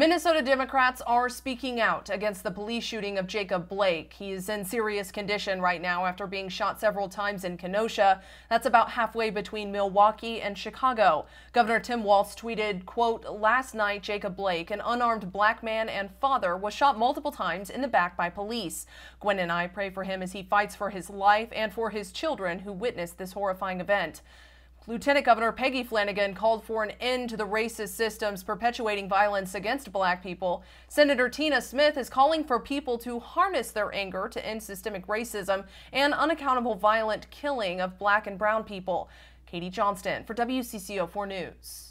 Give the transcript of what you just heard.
Minnesota Democrats are speaking out against the police shooting of Jacob Blake. He is in serious condition right now after being shot several times in Kenosha. That's about halfway between Milwaukee and Chicago. Governor Tim Walz tweeted, quote, last night Jacob Blake, an unarmed black man and father, was shot multiple times in the back by police. Gwen and I pray for him as he fights for his life and for his children who witnessed this horrifying event. Lieutenant Governor Peggy Flanagan called for an end to the racist systems perpetuating violence against black people. Senator Tina Smith is calling for people to harness their anger to end systemic racism and unaccountable violent killing of black and brown people. Katie Johnston for WCCO 4 News.